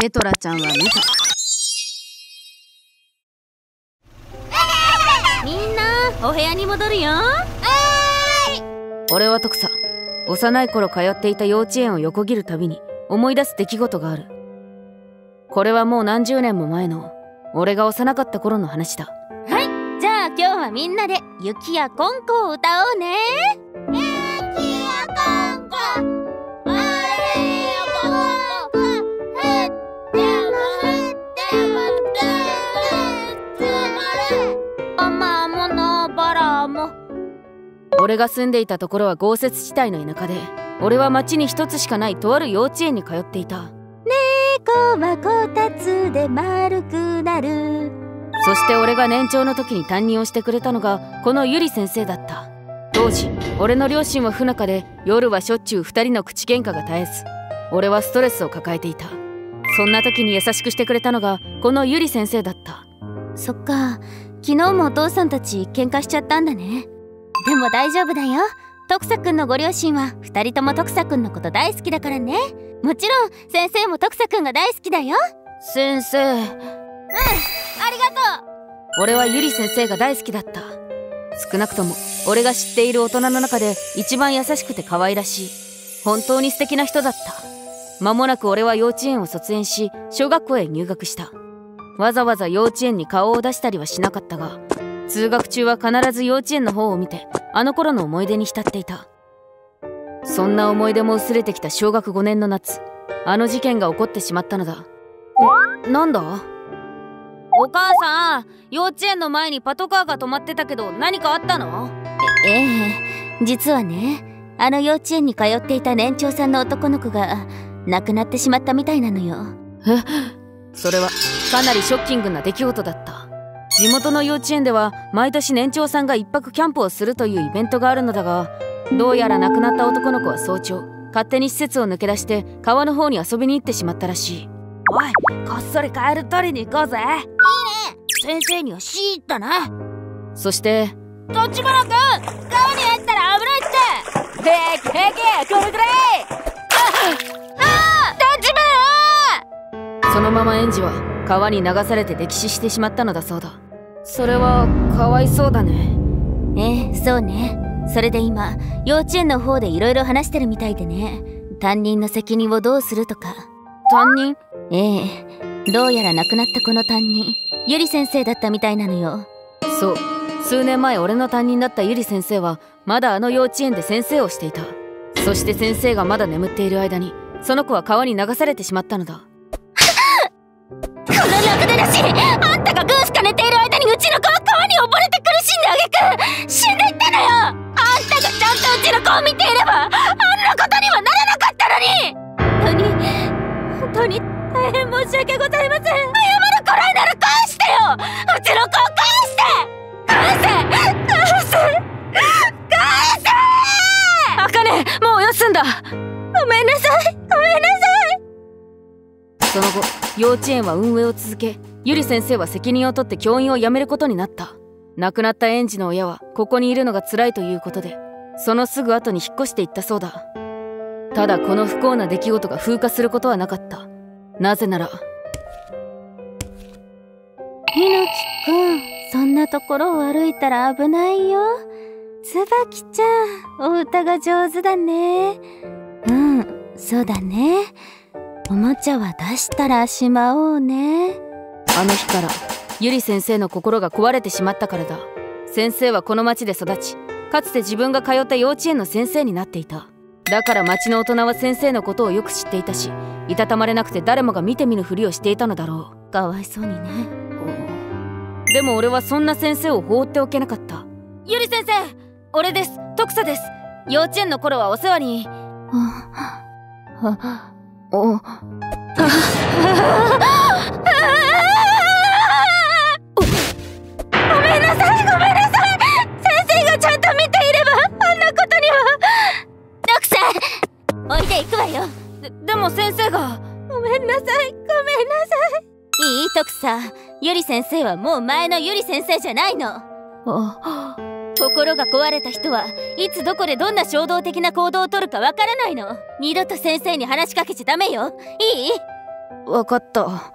ペトラちゃんは見た。みんなお部屋に戻るよ。俺は徳さ幼い頃通っていた幼稚園を横切るたびに思い出す出来事がある。これはもう何十年も前の俺が幼かった頃の話だ。はい！じゃあ今日はみんなで「雪やコンコ」を歌おうね。雪や俺が住んでいたところは豪雪地帯の田舎で俺は町に一つしかないとある幼稚園に通っていた。猫はこたつで丸くなる。そして俺が年長の時に担任をしてくれたのがこのゆり先生だった。当時俺の両親は不仲で夜はしょっちゅう二人の口喧嘩が絶えず俺はストレスを抱えていた。そんな時に優しくしてくれたのがこのゆり先生だった。そっか昨日もお父さんたち喧嘩しちゃったんだねでも大丈夫だよ。徳佐くんのご両親は2人とも徳佐くんのこと大好きだからね。もちろん先生も徳佐くんが大好きだよ。先生。ありがと俺はゆり先生が大好きだった。少なくとも俺が知っている大人の中で一番優しくて可愛らしい。本当に素敵な人だった。間もなく俺は幼稚園を卒園し小学校へ入学した。わざわざ幼稚園に顔を出したりはしなかったが通学中は必ず幼稚園の方を見てあの頃の思い出に浸っていた。そんな思い出も薄れてきた小学5年の夏あの事件が起こってしまったのだ。なんだ？お母さん幼稚園の前にパトカーが止まってたけど何かあったの？ええ実はねあの幼稚園に通っていた年長さんの男の子が亡くなってしまったみたいなのよ。それはかなりショッキングな出来事だった地元の幼稚園では毎年年長さんが一泊キャンプをするというイベントがあるのだがどうやら亡くなった男の子は早朝勝手に施設を抜け出して川の方に遊びに行ってしまったらしい。おいこっそりカエル取りに行こうぜ。いいね先生にはシーッだな。そして立花くん川に入ったら危ないって。へけへけこれくらい立花！そのまま園児は川に流されて溺死してしまったのだそうだ。それはかわいそうだね。ええそうね。それで今幼稚園の方でいろいろ話してるみたいでね。担任の責任をどうするとか。担任？ええ。どうやら亡くなったこの担任ゆり先生だったみたいなのよ。そう。数年前俺の担任だったゆり先生はまだあの幼稚園で先生をしていた。そして先生がまだ眠っている間にその子は川に流されてしまったのだ。このラクダだしあんたがげく死んでいったのよ。あんたがちゃんとうちの子を見ていればあんなことにはならなかったのに。本当に本当に大変申し訳ございません。謝るくらいなら返してよ。うちの子を返して。返せ。返せ。返せあかねもう休んだ。ごめんなさい。ごめんなさい。その後幼稚園は運営を続けゆり先生は責任を取って教員を辞めることになった亡くなった園児の親はここにいるのが辛いということでそのすぐ後に引っ越していったそうだ。ただこの不幸な出来事が風化することはなかった。なぜならひのきくんそんなところを歩いたら危ないよ。つばきちゃんお歌が上手だね。うんそうだね。おもちゃは出したらしまおうね。あの日からゆり先生の心が壊れてしまったからだ。先生はこの町で育ちかつて自分が通った幼稚園の先生になっていた。だから町の大人は先生のことをよく知っていたしいたたまれなくて誰もが見て見ぬふりをしていたのだろかわいそうにね。う。でも俺はそんな先生を放っておけなかった。ゆり先生俺です。徳佐です。幼稚園の頃はお世話に。ああおごん置いていくわよ。ででも先生がごめんなさいごめんなさい。いい徳さん。ゆり先生はもう前のゆり先生じゃないの。心が壊れた人はいつどこでどんな衝動的な行動をとるかわからないの。二度と先生に話しかけちゃダメよ。いい？わかった。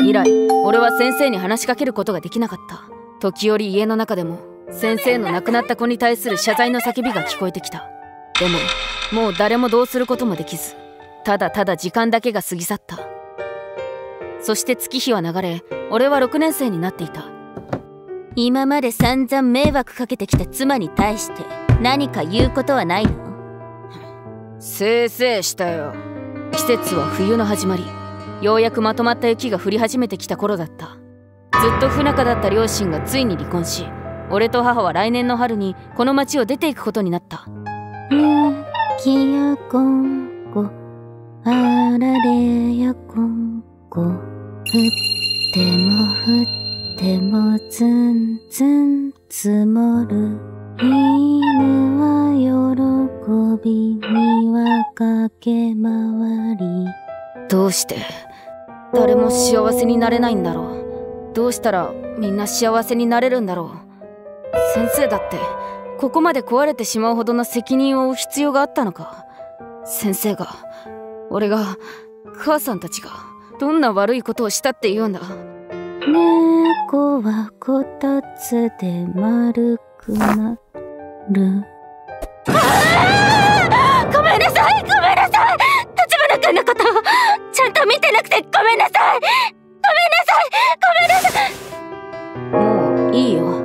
以来俺は先生に話しかけることができなかった。時折家の中でも先生の亡くなった子に対する謝罪の叫びが聞こえてきた。でももう誰もどうすることもできずただただ時間だけが過ぎ去った。そして月日は流れ俺は6年生になっていた。今まで散々迷惑かけてきた妻に対して何か言うことはないの？せいせいしたよ。季節は冬の始まり。ようやくまとまった雪が降り始めてきた頃だった。ずっと不仲だった両親がついに離婚し俺と母は来年の春にこの町を出ていくことになった雪やこんこあられやこんこ。降っても降ってもつんつん積もる。犬は喜びには駆け回り。どうして？誰も幸せになれないんだろう。どうしたらみんな幸せになれるんだろう。先生だってここまで壊れてしまうほどの責任を負う必要があったのか？先生が俺が母さんたちがどんな悪いことをしたって言うんだ？猫はこたつで丸くなる。ごめんなさい！ごめんなさい！立花君のことちゃんと見てなくてごめんなさい！ごめんなさい！ごめんなさい！もういいよ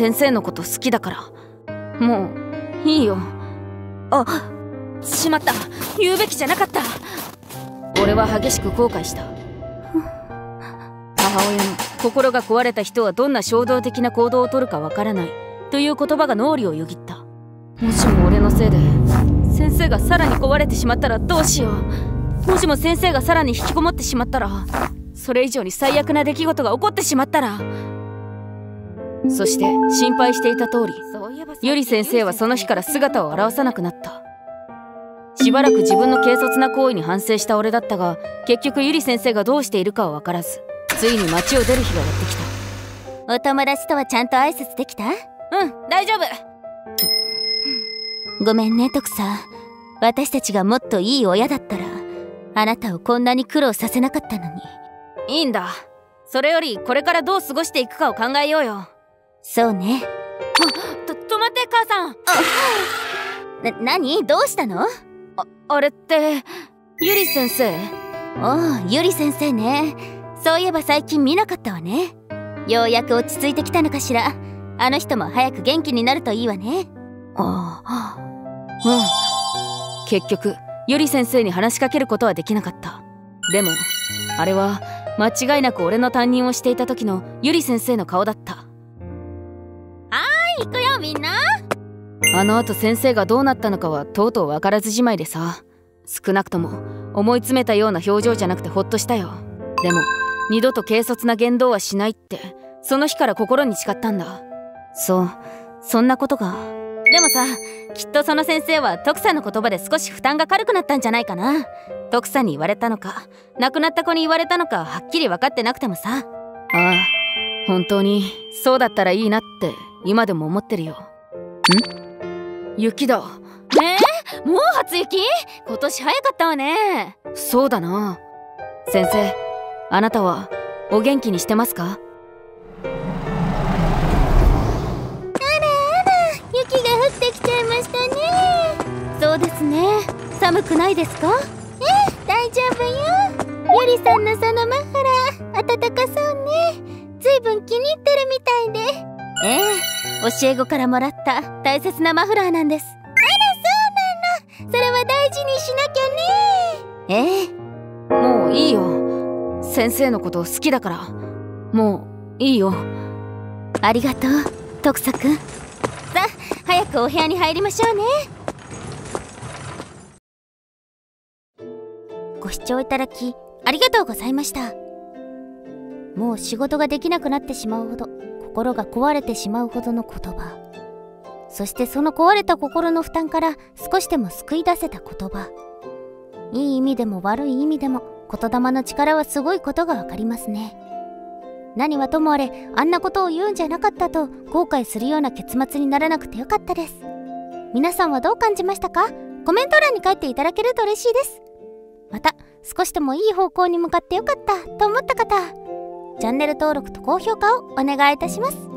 先生のこと好きだから。もういいよ。あしまった。言うべきじゃなかった。俺は激しく後悔した。母親の心が壊れた人はどんな衝動的な行動をとるかわからない。という言葉が脳裏をよぎった。もしも俺のせいで先生がさらに壊れてしまったらどうしよう。もしも先生がさらに引きこもってしまったらそれ以上に最悪な出来事が起こってしまったら。そして心配していた通りゆり先生はその日から姿を現さなくなった。しばらく自分の軽率な行為に反省した俺だったが結局ゆり先生がどうしているかは分からずついに街を出る日がやってきた。お友達とはちゃんと挨拶できた？うん大丈夫。ごめんね徳さん。私たちがもっといい親だったらあなたをこんなに苦労させなかったのに。いいんだ。それよりこれからどう過ごしていくかを考えようよそうね。と止まって母さん。な何？どうしたの？ああれってゆり先生？おうゆり先生ね。そういえば最近見なかったわね。ようやく落ち着いてきたのかしら。あの人も早く元気になるといいわね。ああ。うん。結局ゆり先生に話しかけることはできなかった。でもあれは間違いなく俺の担任をしていた時のゆり先生の顔だったあの後先生がどうなったのかはとうとう分からずじまいでさ。少なくとも思い詰めたような表情じゃなくてほっとしたよ。でも二度と軽率な言動はしないってその日から心に誓ったんだ。そうそんなことが。でもさきっとその先生は徳さんの言葉で少し負担が軽くなったんじゃないかな。徳さんに言われたのか亡くなった子に言われたのかはっきり分かってなくてもさ。ああ本当にそうだったらいいなって今でも思ってるよ。ん？雪だ。えー、もう初雪？今年早かったわね。そうだな。先生あなたはお元気にしてますか？雪が降ってきちゃいましたね。そうですね。寒くないですか？ええ大丈夫よ。ゆりさんのそのマフラー暖かそうね。ずいぶん気に入ってるみたいで。ええ教え子からもらった大切なマフラーなんです。あらそうなの。それは大事にしなきゃね。ええ。もういいよ。先生のこと好きだから。もういいよ。ありがとう徳佐くんさあ早くお部屋に入りましょうね。ご視聴いただきありがとうございました。もう仕事ができなくなってしまうほど心が壊れてしまうほどの言葉。そしてその壊れた心の負担から少しでも救い出せた言葉。いい意味でも悪い意味でも言霊の力はすごいことがわかりますね。何はともあれあんなことを言うんじゃなかったと後悔するような結末にならなくてよかったです。皆さんはどう感じましたか？コメント欄に書いていただけると嬉しいです。また少しでもいい方向に向かってよかったと思った方チャンネル登録と高評価をお願いいたします。